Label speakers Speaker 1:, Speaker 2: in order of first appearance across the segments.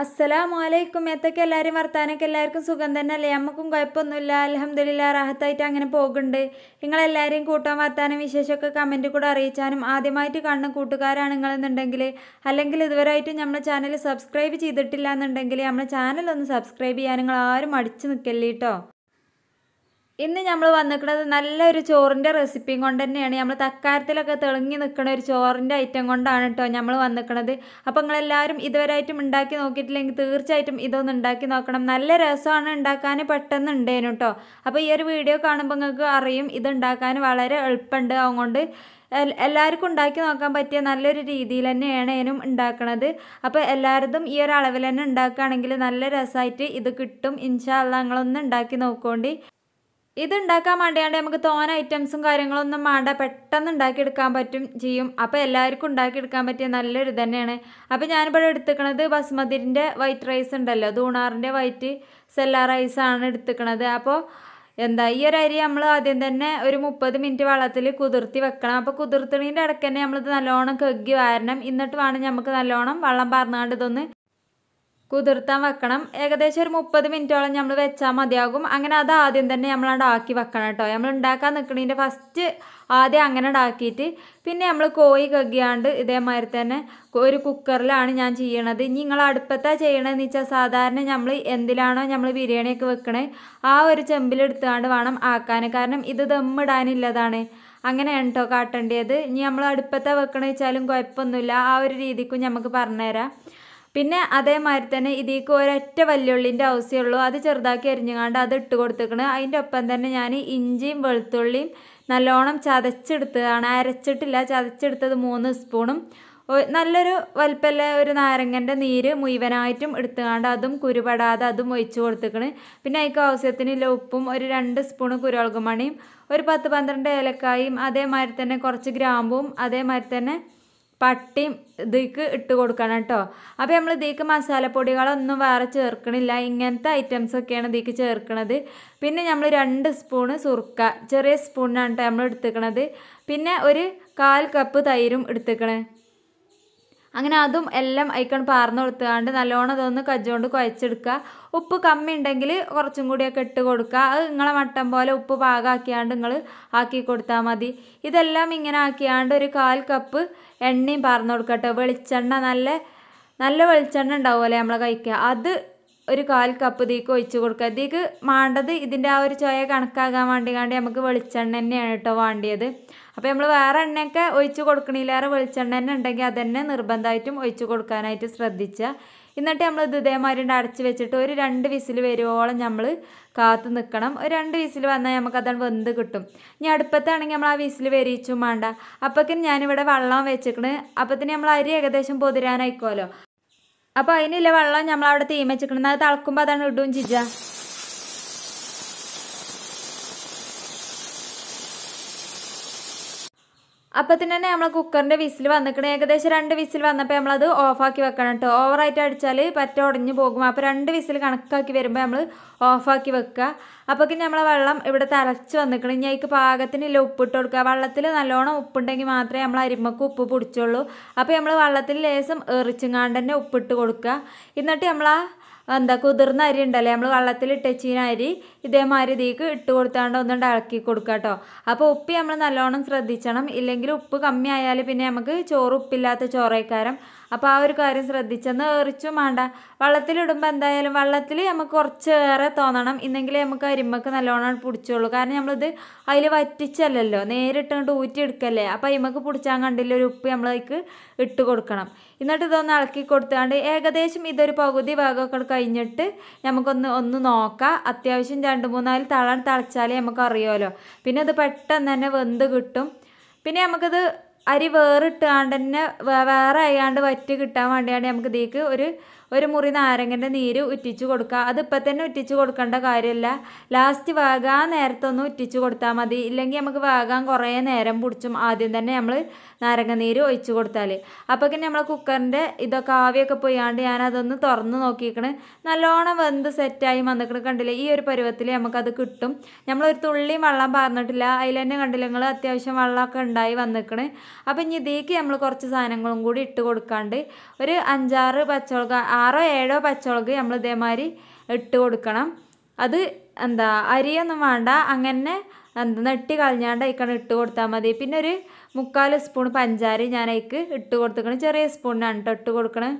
Speaker 1: അസ്സലാമു വലൈക്കും എത്തൊക്കെ എല്ലാവരും വർത്താനൊക്കെ? എല്ലാവർക്കും സുഖം തന്നെ അല്ലേ നമുക്കും കുഴപ്പമൊന്നുമില്ല. അലഹമ്മദില്ല റാഹത്തായിട്ട് അങ്ങനെ പോകുന്നുണ്ട്. നിങ്ങളെല്ലാവരെയും കൂട്ടാൻ വർത്താനം വിശേഷമൊക്കെ കമന്റ് കൂടെ അറിയിച്ചാനും ആദ്യമായിട്ട് കാണുന്ന കൂട്ടുകാരാണ് നിങ്ങളെന്നുണ്ടെങ്കിൽ അല്ലെങ്കിൽ ഇതുവരെയായിട്ട് നമ്മുടെ ചാനൽ സബ്സ്ക്രൈബ് ചെയ്തിട്ടില്ല എന്നുണ്ടെങ്കിൽ നമ്മുടെ ചാനൽ ഒന്ന് സബ്സ്ക്രൈബ് ചെയ്യാൻ നിങ്ങൾ ആരും അടിച്ചു നിൽക്കല്ലേ കേട്ടോ ഇന്ന് നമ്മൾ വന്നിരിക്കുന്നത് നല്ലൊരു ചോറിന്റെ റെസിപ്പിയും കൊണ്ട് തന്നെയാണ്. നമ്മൾ തക്കാരത്തിലൊക്കെ തിളങ്ങി നിൽക്കുന്ന ഒരു ചോറിന്റെ ഐറ്റം കൊണ്ടാണ് കേട്ടോ നമ്മൾ വന്നിരിക്കുന്നത് അപ്പോൾ നിങ്ങളെല്ലാവരും ഇതുവരെയായിട്ടും ഉണ്ടാക്കി നോക്കിയിട്ടില്ലെങ്കിൽ തീർച്ചയായിട്ടും ഇതൊന്ന് ഉണ്ടാക്കി നോക്കണം. നല്ല രസമാണ് ഉണ്ടാക്കാൻ പെട്ടെന്ന് ഉണ്ടേനു കേട്ടോ അപ്പോൾ ഈ ഒരു വീഡിയോ കാണുമ്പോൾ നിങ്ങൾക്ക് അറിയും ഇത് ഉണ്ടാക്കാൻ വളരെ എളുപ്പമുണ്ട്. അതുകൊണ്ട് എല്ലാവർക്കും ഉണ്ടാക്കി നോക്കാൻ പറ്റിയ നല്ലൊരു രീതിയിൽ തന്നെയാണ് ഇതിനും ഉണ്ടാക്കണത്. അപ്പോൾ എല്ലാവരും ഈ ഒരു അളവിൽ തന്നെ ഉണ്ടാക്കുകയാണെങ്കിൽ നല്ല രസമായിട്ട് ഇത് കിട്ടും. ഇൻഷാ അല്ലാ നിങ്ങളൊന്ന് ഉണ്ടാക്കി നോക്കോണ്ടി. ഇത് ഉണ്ടാക്കാൻ വേണ്ടിയാണ്ട് നമുക്ക് തോന ഐറ്റംസും കാര്യങ്ങളൊന്നും വേണ്ട പെട്ടെന്ന് ഉണ്ടാക്കിയെടുക്കാൻ പറ്റും ചെയ്യും. അപ്പോൾ എല്ലാവർക്കും ഉണ്ടാക്കിയെടുക്കാൻ പറ്റിയ നല്ലൊരു തന്നെയാണ്. അപ്പോൾ ഞാനിവിടെ എടുത്തുക്കണത് ബസ്മതിന്റെ വൈറ്റ് റൈസ് ഉണ്ടല്ലോ ദൂണാറിന്റെ വൈറ്റ് സെല്ല റൈസാണ് എടുത്തുക്കണത്. അപ്പോൾ എന്താ ഈ ഒരു അരി നമ്മൾ ആദ്യം തന്നെ ഒരു മുപ്പത് മിനിറ്റ് വെള്ളത്തിൽ കുതിർത്തി വെക്കണം. അപ്പോൾ കുതിർത്തണീന്റെ ഇടയ്ക്ക് തന്നെ നമ്മളിത് നല്ലോണം കെഗ്ഗി വാരണം. എന്നിട്ട് വേണം നമുക്ക് നല്ലോണം വെള്ളം പാർന്നാണ്ട് ഇതൊന്ന് കുതിർത്താൻ വെക്കണം. ഏകദേശം ഒരു മുപ്പത് മിനിറ്റോളം നമ്മൾ വെച്ചാൽ മതിയാകും. അങ്ങനെ അത് ആദ്യം തന്നെ നമ്മൾ ആക്കി വെക്കണം കേട്ടോ. നമ്മൾ ഉണ്ടാക്കാൻ നിൽക്കണതിന്റെ ഫസ്റ്റ് ആദ്യം അങ്ങനെ ഉണ്ടാക്കിയിട്ട് പിന്നെ നമ്മൾ കോഴി കഗ്ഗിയാണ്ട് ഇതേമാതിരി തന്നെ ഒരു കുക്കറിലാണ് ഞാൻ ചെയ്യണത്. ഇനി നിങ്ങൾ അടുപ്പത്താ ചെയ്യണതെന്ന് വെച്ചാൽ സാധാരണ നമ്മൾ എന്തിലാണോ നമ്മൾ ബിരിയാണിയൊക്കെ വെക്കണേ ആ ഒരു ചെമ്പിലെടുത്തുകൊണ്ട് വേണം ആക്കാൻ കാരണം ഇത് ദമ്മിടാനില്ലതാണ്. അങ്ങനെയാണ് കേട്ടോ കാട്ടേണ്ടത് ഇനി നമ്മൾ അടുപ്പത്താ വെക്കണമെന്ന് വെച്ചാലും കുഴപ്പമൊന്നുമില്ല ആ ഒരു രീതിക്കും നമുക്ക് പറഞ്ഞുതരാം പിന്നെ അതേമാതിരി തന്നെ ഇതിലേക്ക് ഒരൊറ്റ വല്യുള്ളിന്റെ ആവശ്യമുള്ളൂ അത് ചെറുതാക്കി അരിഞ്ഞുകൊണ്ട് അത് ഇട്ട് കൊടുത്തേക്കണ്. അതിന്റെ ഒപ്പം തന്നെ ഞാൻ ഇഞ്ചിയും വെളുത്തുള്ളിയും നല്ലോണം ചതച്ചെടുത്തതാണ്. അരച്ചിട്ടില്ല ചതച്ചെടുത്തത് മൂന്ന് സ്പൂണും. നല്ലൊരു വലിപ്പല്ല ഒരു നാരങ്ങന്റെ നീര് മുഴുവനായിട്ടും എടുത്തുകൊണ്ട് അതും കുരുപടാതെ അതും ഒഴിച്ച് കൊടുത്തേക്കണ്. പിന്നെ അതിക്ക് ആവശ്യത്തിനുള്ള ഉപ്പും ഒരു രണ്ട് സ്പൂണ് കുരുവളകുമണിയും ഒരു പത്ത് പന്ത്രണ്ട് ഏലക്കായും അതേമാതിരി തന്നെ കുറച്ച് ഗ്രാമ്പും അതേമാതിരി തന്നെ പട്ടിയും ഇതിക്ക് ഇട്ട് കൊടുക്കണം കേട്ടോ. അപ്പോൾ നമ്മൾ ഇതിക്ക് മസാലപ്പൊടികളൊന്നും വേറെ ചേർക്കണില്ല. ഇങ്ങനത്തെ ഐറ്റംസ് ഒക്കെയാണ് ഇതിക്ക് ചേർക്കണത്. പിന്നെ നമ്മൾ രണ്ട് സ്പൂണ് സുർക്ക ചെറിയ സ്പൂണിനാണ് കേട്ടോ നമ്മൾ എടുത്തേക്കണത്. പിന്നെ ഒരു കാൽ കപ്പ് തൈരും എടുത്തേക്കണേ. അങ്ങനെ അതും എല്ലാം അയക്കൺ പാർന്ന് കൊടുത്തുകൊണ്ട് നല്ലോണം ഇതൊന്ന് കജ്ജുകൊണ്ട് കുഴച്ചെടുക്കുക. ഉപ്പ് കമ്മി ഉണ്ടെങ്കിൽ കുറച്ചും കൂടിയൊക്കെ ഇട്ട് കൊടുക്കുക. അത് നിങ്ങളെ മട്ടം പോലെ ഉപ്പ് പാകമാക്കിയാണ്ട് നിങ്ങൾ ആക്കി കൊടുത്താൽ മതി. ഇതെല്ലാം ഇങ്ങനെ ആക്കിയാണ്ട് ഒരു കാൽ കപ്പ് എണ്ണയും പാർന്ന് കൊടുക്കട്ടോ. വെളിച്ചെണ്ണ നല്ല നല്ല വെളിച്ചെണ്ണ ഉണ്ടാവുമല്ലേ നമ്മൾ കഴിക്കുക അത് ഒരു കാൽ കപ്പ് തീക്ക് ഒഴിച്ച് കൊടുക്കുക. തീക്ക് വേണ്ടത് ഇതിന്റെ ആ ഒരു ചോയ കണക്കാകാൻ വേണ്ടി കാണ്ടി നമുക്ക് വെളിച്ചെണ്ണ തന്നെയാണ് കേട്ടോ വേണ്ടിയത്. അപ്പോൾ നമ്മൾ വേറെ എണ്ണയൊക്കെ ഒഴിച്ച് കൊടുക്കണില്ലേറെ വെളിച്ചെണ്ണ തന്നെ ഉണ്ടെങ്കിൽ അതന്നെ നിർബന്ധമായിട്ടും ഒഴിച്ച് കൊടുക്കാനായിട്ട് ശ്രദ്ധിക്കുക എന്നിട്ട് നമ്മൾ ഇത് ഇതേമാതിരി അടച്ച് വെച്ചിട്ട് ഒരു രണ്ട് വിസിൽ വരുവോളം നമ്മൾ കാത്ത് നിൽക്കണം ഒരു രണ്ട് വിസിൽ വന്നാൽ അതാണ് വെന്ത് കിട്ടും. ഇനി അടുപ്പത്താണെങ്കിൽ നമ്മൾ ആ വിസിൽ വരിച്ചും വേണ്ട അപ്പോഴേക്കും ഞാനിവിടെ വെള്ളം വെച്ചിക്കണ്. അപ്പത്തിന് നമ്മൾ അരി ഏകദേശം പൊതിരാനായിക്കോലോ? അപ്പോൾ അതിനില്ല വെള്ളം നമ്മൾ അവിടെ തീമച്ചിക്കണം അത് തിളക്കുമ്പോൾ അതാണ് ഇടും ചിജ അപ്പൊ തന്നെ നമ്മൾ കുക്കറിന്റെ വിസിൽ വന്നിക്കണം. ഏകദേശം രണ്ട് വിസിൽ വന്നപ്പോൾ നമ്മളത് ഓഫാക്കി വെക്കണം കേട്ടോ ഓവറായിട്ട് അടിച്ചാൽ പറ്റ ഉടഞ്ഞു പോകും. അപ്പോൾ രണ്ട് വിസിൽ കണക്കാക്കി വരുമ്പോൾ നമ്മൾ ഓഫാക്കി വെക്കുക അപ്പോഴേക്കും നമ്മളെ വെള്ളം ഇവിടെ തിളച്ച് വന്നിക്കണം. ഇനി അതിക്ക് പാകത്തിനില്ല ഉപ്പിട്ട് കൊടുക്കുക. വെള്ളത്തിൽ നല്ലോണം ഉപ്പുണ്ടെങ്കിൽ മാത്രമേ നമ്മൾ അരിമക്ക് ഉപ്പ് പിടിച്ചുള്ളൂ. അപ്പോൾ നമ്മൾ വെള്ളത്തിൽ ലേശം എറിച്ചുങ്ങാണ്ട് തന്നെ ഉപ്പിട്ട് കൊടുക്കുക. എന്നിട്ട് നമ്മൾ ആ എന്താ കുതിർന്ന അരി ഉണ്ടല്ലേ നമ്മൾ വെള്ളത്തിൽ ഇട്ടച്ചീന അരി ഇതേമാതിരി ഇതിക്ക് ഇട്ട് കൊടുത്താണ്ട് ഒന്നുകൊണ്ട് ഇളക്കി കൊടുക്കുക കേട്ടോ. അപ്പോൾ ഉപ്പി നമ്മൾ നല്ലോണം ശ്രദ്ധിക്കണം ഇല്ലെങ്കിൽ ഉപ്പ് കമ്മിയായാൽ പിന്നെ നമുക്ക് ചോറ് ഉപ്പില്ലാത്ത ചോറേക്കാരം അപ്പോൾ ആ ഒരു കാര്യം ശ്രദ്ധിച്ചെന്ന് എറിച്ചും വേണ്ട വള്ളത്തിലിടുമ്പോൾ എന്തായാലും വള്ളത്തിൽ നമുക്ക് കുറച്ചേറെ തോന്നണം. ഇന്നെങ്കിലേ നമുക്ക് അരിമക്ക് നല്ലോണം പിടിച്ചോളൂ. കാരണം നമ്മളിത് അതിൽ വറ്റിച്ചല്ലല്ലോ. നേരിട്ടുകൊണ്ട് ഊറ്റിയെടുക്കല്ലേ. അപ്പോൾ അരിമക്ക് പിടിച്ചാൽ കണ്ടില്ല ഒരു ഉപ്പ് നമ്മളതിക്ക് ഇട്ട് കൊടുക്കണം. എന്നിട്ട് ഇതൊന്ന് ഇളക്കി കൊടുത്താണ്ട് ഏകദേശം ഇതൊരു പകുതി ഭാഗമൊക്കെ കഴിഞ്ഞിട്ട് നമുക്കൊന്ന് ഒന്ന് നോക്കാം. അത്യാവശ്യം രണ്ട് മൂന്നാൽ തളം തിളച്ചാലേ നമുക്ക് അറിയാമല്ലോ പിന്നെ അത് പെട്ടെന്ന് തന്നെ വെന്ത് കിട്ടും. പിന്നെ നമുക്കിത് അരി വേറിട്ടാണ്ട് തന്നെ വേറെ ആയാണ്ട് വറ്റി കിട്ടാൻ വേണ്ടിയാണ് നമുക്ക് ഇതിലേക്ക് ഒരു ഒരു മുറി നാരങ്ങന്റെ നീര് ഉറ്റിച്ചു കൊടുക്കുക. അത് ഇപ്പം തന്നെ ഉറ്റിച്ചു കൊടുക്കേണ്ട കാര്യമില്ല. ലാസ്റ്റ് വേകാൻ നേരത്തൊന്ന് ഉറ്റിച്ചു കൊടുത്താൽ മതി. ഇല്ലെങ്കിൽ നമുക്ക് വേകാൻ കുറേ നേരം പിടിച്ചും ആദ്യം തന്നെ നമ്മൾ നാരങ്ങ നീര് ഒഴിച്ചു കൊടുത്താൽ. അപ്പോഴേക്കും നമ്മൾ കുക്കറിന്റെ ഇതൊക്കെ ആവിയൊക്കെ പോയാണ്ട് ഞാനതൊന്ന് തുറന്ന് നോക്കിക്കണ് നല്ലോണം വെന്ത് സെറ്റായി വന്നിക്കണ് കണ്ടില്ലേ? ഈ ഒരു പരുവത്തിൽ നമുക്കത് കിട്ടും. നമ്മളൊരു തുള്ളിയും വെള്ളം പാർന്നിട്ടില്ല. അതിൽ തന്നെ കണ്ടില്ല നിങ്ങൾ അത്യാവശ്യം വെള്ളമൊക്കെ ഉണ്ടായി വന്നിക്കണ്. അപ്പം ഇനി ഇതിലേക്ക് നമ്മൾ കുറച്ച് സാധനങ്ങളും കൂടി ഇട്ട് കൊടുക്കാണ്ട് ഒരു അഞ്ചാറ് പച്ചമുളക് ആറോ ഏഴോ പച്ചമുളക് നമ്മൾ ഇതേമാതിരി ഇട്ട് കൊടുക്കണം. അത് എന്താ അരിയൊന്നും വേണ്ട. അങ്ങനെ എന്താ നെട്ടി കളഞ്ഞാണ്ട് അതിക്കാണ് ഇട്ട് കൊടുത്താൽ മതി. പിന്നെ ഒരു മുക്കാൽ സ്പൂൺ പഞ്ചാര ഞാൻ അതിക്ക് ഇട്ട് കൊടുത്തേക്കണം ചെറിയ സ്പൂണിനാണ് കേട്ടോ ഇട്ട് കൊടുക്കണത്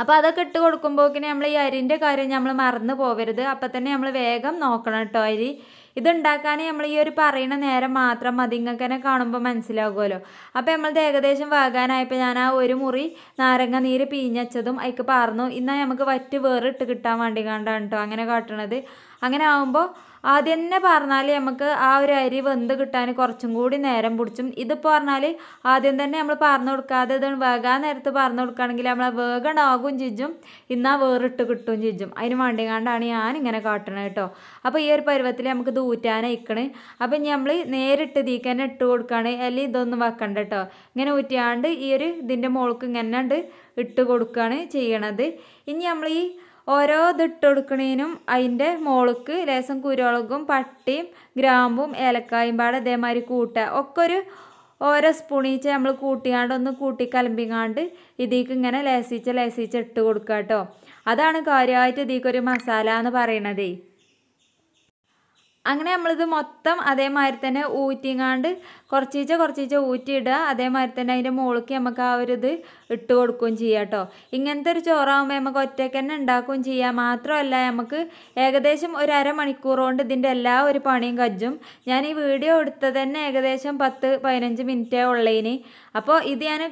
Speaker 1: അപ്പോൾ അതൊക്കെ ഇട്ട് കൊടുക്കുമ്പോക്കിന് നമ്മൾ ഈ അരിന്റെ കാര്യം നമ്മൾ മറന്നു പോകരുത് അപ്പം തന്നെ നമ്മൾ വേഗം നോക്കണം കേട്ടോ അരി. ഇതുണ്ടാക്കാൻ നമ്മൾ ഈ ഒരു പറയുന്ന നേരം മാത്രം മതി. ഇങ്ങനെ കാണുമ്പോൾ മനസ്സിലാകുമല്ലോ അപ്പോൾ നമ്മളത് ഏകദേശം വാകാനായപ്പോൾ ഞാൻ ആ ഒരു മുറി നാരങ്ങ നീര് പീഞ്ഞച്ചതും അതിക്ക് പാർന്നു. ഇന്നാ നമുക്ക് വറ്റ് വേറിട്ട് കിട്ടാൻ വേണ്ടി കണ്ടാണ് കേട്ടോ അങ്ങനെ കാട്ടണത്. അങ്ങനെ ആകുമ്പോൾ ആദ്യം തന്നെ പറഞ്ഞാൽ നമുക്ക് ആ ഒരു അരി വെന്ത് കിട്ടാൻ കുറച്ചും കൂടി നേരം പിടിച്ചും. ഇതിപ്പോൾ പറഞ്ഞാൽ ആദ്യം തന്നെ നമ്മൾ പറഞ്ഞു കൊടുക്കാതെ ഇത് വേകാൻ നേരത്ത് പറഞ്ഞു കൊടുക്കുകയാണെങ്കിൽ നമ്മൾ വേഗണാകും ചിജും ഇന്നാ വേറിട്ട് കിട്ടും ചിജും അതിന് വേണ്ടി കണ്ടാണ് ഞാൻ ഇങ്ങനെ കാട്ടണത് കേട്ടോ. അപ്പോൾ ഈ ഒരു പരുവത്തിൽ നമുക്ക് ഇത് അപ്പം നമ്മൾ നേരിട്ട് ഇതിക്ക് തന്നെ ഇട്ട് കൊടുക്കുകയാണ്. അല്ലെങ്കിൽ ഇതൊന്നും വെക്കണ്ട കേട്ടോ. ഇങ്ങനെ ഊറ്റിയാണ്ട് ഈ ഒരു ഇതിന്റെ മുകൾക്ക് ഇങ്ങനെ ഇട്ട് കൊടുക്കുകയാണ് ചെയ്യണത്. ഇനി നമ്മൾ ഈ ഓരോ ഇതിട്ട് കൊടുക്കണേനും അതിന്റെ മോൾക്ക് ലേശം കുരുമുളകും പട്ടിയും ഗ്രാമ്പും ഏലക്കായും പാടെ ഇതേമാതിരി കൂട്ടുക ഒക്കെ ഒരു ഓരോ സ്പൂണീച്ച് നമ്മൾ കൂട്ടിയാണ്ട് ഒന്ന് കൂട്ടി കലമ്പിങ്ങാണ്ട് ഇതിക്ക് ഇങ്ങനെ ലേസിച്ച ലേസിച്ച് ഇട്ട് കൊടുക്കുക കേട്ടോ അതാണ് കാര്യമായിട്ട് ഇതിക്കൊരു മസാല എന്ന് പറയണതേ. അങ്ങനെ നമ്മളിത് മൊത്തം അതേമാതിരി തന്നെ ഊറ്റിങ്ങാണ്ട് കുറച്ചീച്ച കുറച്ചീച്ച ഊറ്റിയിടുക. അതേമാതിരി തന്നെ അതിന്റെ മുകളിലേക്ക് നമുക്ക് ആ ഒരു ഇത് ഇട്ട് കൊടുക്കുകയും ചെയ്യാം കേട്ടോ ഇങ്ങനത്തെ ഒരു ചോറാകുമ്പോൾ നമുക്ക് ഒറ്റയ്ക്ക് തന്നെ ഉണ്ടാക്കുകയും ചെയ്യാം. മാത്രമല്ല നമുക്ക് ഏകദേശം ഒരു അരമണിക്കൂർ കൊണ്ട് ഇതിന്റെ എല്ലാ ഒരു പണിയും കജ്ജും. ഞാൻ ഈ വീഡിയോ എടുത്തത് തന്നെ ഏകദേശം പത്ത് പതിനഞ്ച് മിനിറ്റേ ഉള്ളതിന് അപ്പോൾ ഇത് ഞാൻ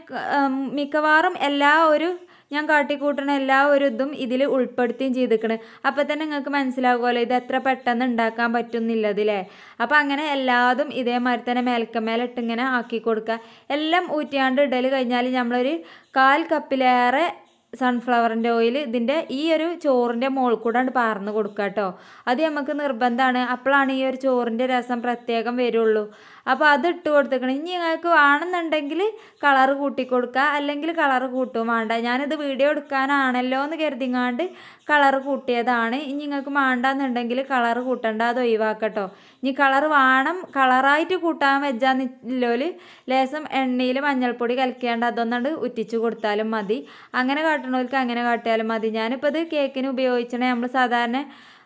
Speaker 1: മിക്കവാറും എല്ലാ ഒരു ഞാൻ കാട്ടിക്കൂട്ടണ എല്ലാ ഒരു ഇതും ഇതിൽ ഉൾപ്പെടുത്തുകയും ചെയ്തിരിക്കണ് അപ്പോൾ തന്നെ നിങ്ങൾക്ക് മനസ്സിലാകുമല്ലോ ഇത് എത്ര പെട്ടെന്ന് ഉണ്ടാക്കാൻ പറ്റുന്നില്ലതില്ലേ അപ്പോൾ അങ്ങനെ എല്ലാതും ഇതേമാതിരി തന്നെ മേൽക്കമേലിട്ട് ഇങ്ങനെ ആക്കി കൊടുക്കുക. എല്ലാം ഊറ്റിയാണ്ട് ഇടൽ കഴിഞ്ഞാൽ നമ്മളൊരു കാൽ കപ്പിലേറെ സൺഫ്ലവറിന്റെ ഓയിൽ ഇതിന്റെ ഈ ഒരു ചോറിന്റെ മുകളിൽ കൂടെ പാർന്ന് കൊടുക്കുക കേട്ടോ. അത് നമുക്ക് നിർബന്ധമാണ് അപ്പോഴാണ് ഈ ഒരു ചോറിന്റെ രസം പ്രത്യേകം വരുള്ളൂ. അപ്പോൾ അത് ഇട്ട് കൊടുത്തേക്കണം. ഇനി നിങ്ങൾക്ക് വേണമെന്നുണ്ടെങ്കിൽ കളർ കൂട്ടി കൊടുക്കുക. അല്ലെങ്കിൽ കളർ കൂട്ടും വേണ്ട. ഞാനിത് വീഡിയോ എടുക്കാനാണല്ലോ എന്ന് കരുതിങ്ങാണ്ട് കളർ കൂട്ടിയതാണ്. ഇനി നിങ്ങൾക്ക് വേണ്ടാന്നുണ്ടെങ്കിൽ കളർ കൂട്ടണ്ട. അത് ഒഴിവാക്കട്ടോ. ഇനി കളർ വേണം. കളറായിട്ട് കൂട്ടാൻ വെച്ചാന്നില്ലോൽ ലേസം എണ്ണയിൽ മഞ്ഞൾപ്പൊടി കലക്കേണ്ട അതൊന്നുണ്ട് ഉറ്റിച്ച് കൊടുത്താലും മതി. അങ്ങനെ കാട്ടണവർക്ക് അങ്ങനെ കാട്ടിയാലും മതി. ഞാനിപ്പോൾ ഇത് കേക്കിന് ഉപയോഗിച്ചണേ. നമ്മൾ സാധാരണ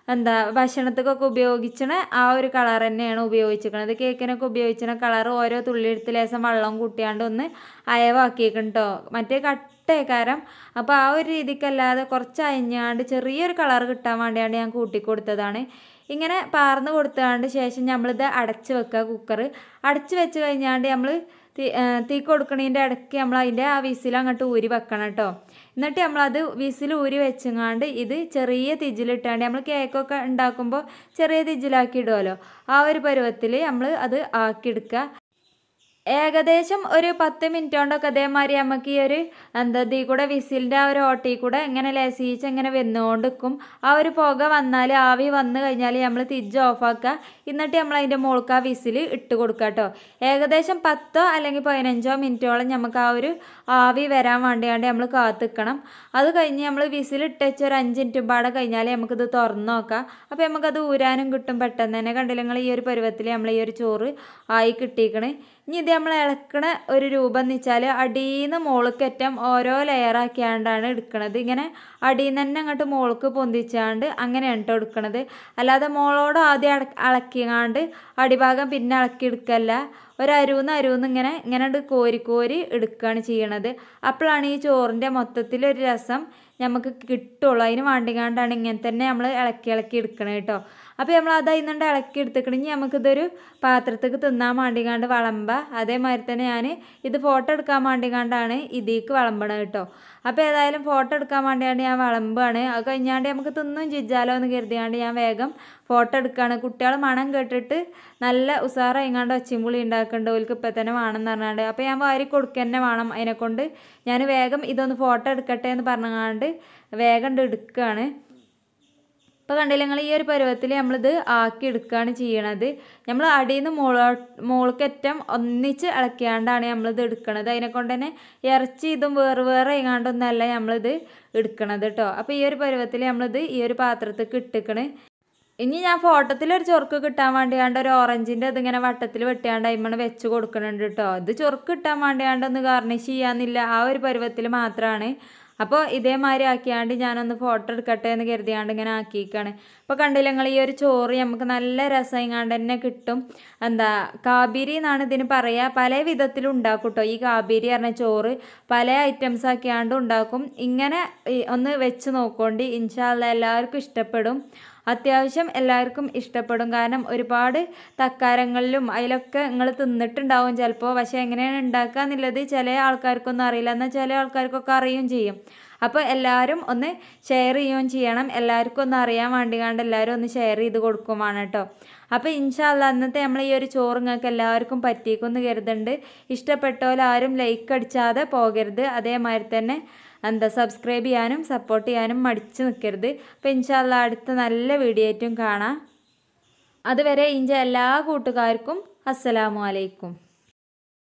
Speaker 1: എന്താ ഭക്ഷണത്തൊക്കെ ഉപയോഗിച്ചണ ആ ഒരു കളർ തന്നെയാണ് ഉപയോഗിച്ചിരിക്കുന്നത് കേക്കിനൊക്കെ ഉപയോഗിച്ചിരുന്ന കളർ ഓരോ തുള്ളിയെടുത്ത് ലേശം വെള്ളം കൂട്ടിയാണ്ട് ഒന്ന് അയവാക്കിയേക്കണം കേട്ടോ മറ്റേ കട്ടേക്കാരം. അപ്പോൾ ആ ഒരു രീതിക്കല്ലാതെ കുറച്ച് അയഞ്ഞാണ്ട് ചെറിയൊരു കളർ കിട്ടാൻ വേണ്ടിയാണ് ഞാൻ കൂട്ടിക്കൊടുത്തതാണ്. ഇങ്ങനെ പാർന്ന് കൊടുത്താണ്ട് ശേഷം നമ്മളിത് അടച്ച് വെക്കുക കുക്കർ അടച്ച് വെച്ച് കഴിഞ്ഞാണ്ട് നമ്മൾ തീ തീ കൊടുക്കണതിന്റെ ഇടയ്ക്ക് നമ്മൾ അതിന്റെ ആ വിസിൽ അങ്ങോട്ട് ഊരി വെക്കണം കേട്ടോ എന്നിട്ട് നമ്മളത് വിസിൽ ഊരി വെച്ചങ്ങാണ്ട് ഇത് ചെറിയ തിജിലിട്ടാണ്ട് നമ്മൾ കേക്കൊക്കെ ഉണ്ടാക്കുമ്പോൾ ചെറിയ തിജിലാക്കി ഇടുമല്ലോ ആ ഒരു പരുവത്തിൽ നമ്മൾ അത് ആക്കിയെടുക്കുക. ഏകദേശം ഒരു പത്ത് മിനിറ്റ് കൊണ്ടൊക്കെ അതേമാതിരി നമുക്ക് ഈ ഒരു എന്താ ഇതിൽ കൂടെ വിസിലിന്റെ ആ ഒരു ഓട്ടയിൽ കൂടെ ഇങ്ങനെ ലേസീച്ച് ഇങ്ങനെ വെന്നുകൊണ്ട് നിൽക്കും ആ ഒരു പുക വന്നാൽ ആവി വന്നു കഴിഞ്ഞാൽ നമ്മൾ തിരിച്ച് ഓഫാക്കുക എന്നിട്ട് നമ്മൾ അതിന്റെ മുകൾക്ക് ആ വിസിൽ ഇട്ട് കൊടുക്കുക കേട്ടോ ഏകദേശം പത്തോ അല്ലെങ്കിൽ പതിനഞ്ചോ മിനിറ്റോളം നമുക്ക് ആ ഒരു ആവി വരാൻ വേണ്ടിയാണ്ട് നമ്മൾ കാത്തിക്കണം. അത് കഴിഞ്ഞ് നമ്മൾ വിസിൽ ഇട്ട് ഒരു അഞ്ച് മിനിറ്റും പാടെ കഴിഞ്ഞാൽ നമുക്കിത് തുറന്ന് നോക്കാം. അപ്പോൾ നമുക്കത് ഊരാനും കിട്ടും. പെട്ടെന്ന് തന്നെ കണ്ടില്ല നിങ്ങൾ ഈ ഒരു പരുവത്തിൽ നമ്മൾ ഈ ഒരു ചോറ് ആയി കിട്ടിയിക്കണ് ഇനി ഇത് നമ്മൾ ഇളക്കണ ഒരു രൂപം എന്ന് വെച്ചാൽ അടിയിൽ നിന്ന് മോൾക്കറ്റം ഓരോ ലെയറാക്കിയാണ്ടാണ് എടുക്കണത്. ഇങ്ങനെ അടിയിൽ തന്നെ അങ്ങോട്ട് മോൾക്ക് പൊന്തിച്ചാണ്ട് അങ്ങനെയാണ് കേട്ടോ എടുക്കണത്. അല്ലാതെ മോളോട് ആദ്യം അട അടിഭാഗം പിന്നെ ഇളക്കി എടുക്കല്ല. ഒരു അരുന്ന് ഇങ്ങനെ ഇങ്ങനെ കോരി കോരി എടുക്കുകയാണ് ചെയ്യണത്. അപ്പോഴാണ് ഈ ചോറിന്റെ മൊത്തത്തിലൊരു രസം നമുക്ക് കിട്ടുള്ളൂ. അതിന് വേണ്ടിങ്ങാണ്ടാണ് ഇങ്ങനെ തന്നെ നമ്മൾ ഇളക്കി ഇളക്കി എടുക്കണത് കേട്ടോ അപ്പോൾ നമ്മൾ അത് അതിനുണ്ട് ഇളക്കി എടുത്തിക്കണമെങ്കിൽ നമുക്കിതൊരു പാത്രത്തേക്ക് തിന്നാൻ വേണ്ടിക്കാണ്ട് വളമ്പ. അതേമാതിരി തന്നെ ഞാൻ ഇത് ഫോട്ടോ എടുക്കാൻ വേണ്ടിക്കാണ്ടാണ് ഇതിലേക്ക് വളമ്പണത് കേട്ടോ. അപ്പോൾ ഏതായാലും ഫോട്ടോ എടുക്കാൻ വേണ്ടിയാണ് ഞാൻ വളമ്പാണ് അത് കഴിഞ്ഞാണ്ട് നമുക്ക് തിന്നും ചിജാലോ എന്ന് കരുതിയാണ്ട് ഞാൻ വേഗം ഫോട്ടോ എടുക്കുകയാണ് കുട്ടികൾ മണം കേട്ടിട്ട് നല്ല ഉസാറായിങ്ങാണ്ട് ഒച്ചിമ്പുളി ഉണ്ടാക്കേണ്ട. ഓൽക്ക് ഇപ്പം തന്നെ വേണമെന്ന് പറഞ്ഞാണ്ട്. അപ്പോൾ ഞാൻ വാരി കൊടുക്കുക തന്നെ വേണം അതിനെക്കൊണ്ട് ഞാൻ വേഗം ഇതൊന്ന് ഫോട്ടോ എടുക്കട്ടെ എന്ന് പറഞ്ഞാണ്ട് വേഗം എടുക്കുകയാണ് ഇപ്പോൾ കണ്ടില്ല നിങ്ങൾ ഈ ഒരു പരുവത്തിൽ നമ്മളിത് ആക്കി എടുക്കുകയാണ് ചെയ്യണത്. നമ്മൾ അടിയിൽ നിന്ന് മോളോ മോൾക്കറ്റം ഒന്നിച്ച് ഇളക്കിയാണ്ടാണ് നമ്മളിത് എടുക്കണത്. അതിനെ കൊണ്ട് തന്നെ ഇറച്ചി ഇതും വേറെ വേറെ ഇങ്ങാണ്ടൊന്നല്ല നമ്മളിത് എടുക്കണത് കേട്ടോ അപ്പോൾ ഈ ഒരു പരുവത്തിൽ നമ്മളിത് ഈ ഒരു പാത്രത്തേക്ക് ഇട്ടിക്കണ്. ഇനി ഞാൻ ഫോട്ടോത്തിൽ ഒരു ചൊറുക്ക് കിട്ടാൻ വേണ്ടിയാണ്ട് ഒരു ഓറഞ്ചിന്റെ ഇതിങ്ങനെ വട്ടത്തിൽ വെട്ടിയാണ്ട് അയിമ്മണ് വെച്ച് കൊടുക്കുന്നുണ്ട് കേട്ടോ ഇത് ചൊറുക്ക് കിട്ടാൻ വേണ്ടിയാണ്ട് ഒന്ന് ഗാർണിഷ് ചെയ്യാന്നില്ല. ആ ഒരു പരുവത്തിൽ മാത്രമാണ് അപ്പോൾ ഇതേമാതിരി ആക്കിയാണ്ട് ഞാനൊന്ന് ഫോട്ടോ എടുക്കട്ടെ എന്ന് കരുതിയാണ്ട് ഇങ്ങനെ ആക്കിയിരിക്കുകയാണ് അപ്പോൾ കണ്ടില്ല നിങ്ങൾ ഈ ഒരു ചോറ് നമുക്ക് നല്ല രസമായിങ്ങാണ്ട് തന്നെ കിട്ടും. എന്താ കാബിരി എന്നാണ് ഇതിന് പറയുക പല വിധത്തിലും ഉണ്ടാക്കും കേട്ടോ ഈ കാബിരി പറഞ്ഞ ചോറ് പല ഐറ്റംസ് ആക്കിയാണ്ട് ഉണ്ടാക്കും. ഇങ്ങനെ ഒന്ന് വെച്ച് നോക്കോണ്ടി ഇൻഷാല്ല എല്ലാവർക്കും ഇഷ്ടപ്പെടും. അത്യാവശ്യം എല്ലാവർക്കും ഇഷ്ടപ്പെടും. കാരണം ഒരുപാട് തക്കാരങ്ങളിലും അതിലൊക്കെ നിങ്ങൾ തിന്നിട്ടുണ്ടാവും ചിലപ്പോൾ പക്ഷേ എങ്ങനെയാണ് ഉണ്ടാക്കുക എന്നുള്ളത് ചില ആൾക്കാർക്കൊന്നും അറിയില്ല. എന്നാൽ ചില ആൾക്കാർക്കൊക്കെ അറിയുകയും ചെയ്യും. അപ്പോൾ എല്ലാവരും ഒന്ന് ഷെയർ ചെയ്യുകയും ചെയ്യണം. എല്ലാവർക്കും ഒന്ന് അറിയാൻ വേണ്ടി കണ്ട് എല്ലാവരും ഒന്ന് ഷെയർ ചെയ്ത് കൊടുക്കുമാണ് കേട്ടോ. അപ്പോൾ ഇൻഷാല്ല അന്നത്തെ നമ്മൾ ഈ ഒരു ചോറ് നിങ്ങൾക്ക് എല്ലാവർക്കും പറ്റിയേക്കുമെന്ന് കരുതുന്നുണ്ട്. ഇഷ്ടപ്പെട്ടവരാരും ലൈക്ക് അടിച്ചാതെ പോകരുത്. അതേമാതിരി തന്നെ എന്താ സബ്സ്ക്രൈബ് ചെയ്യാനും സപ്പോർട്ട് ചെയ്യാനും മടിച്ച് നിൽക്കരുത് അപ്പോൾ ഇൻഷാല്ല അടുത്ത നല്ല വീഡിയോ ആയിട്ടും കാണാം. അതുവരെ ഇഞ്ച എല്ലാ കൂട്ടുകാർക്കും അസ്സലാമു അലൈക്കും.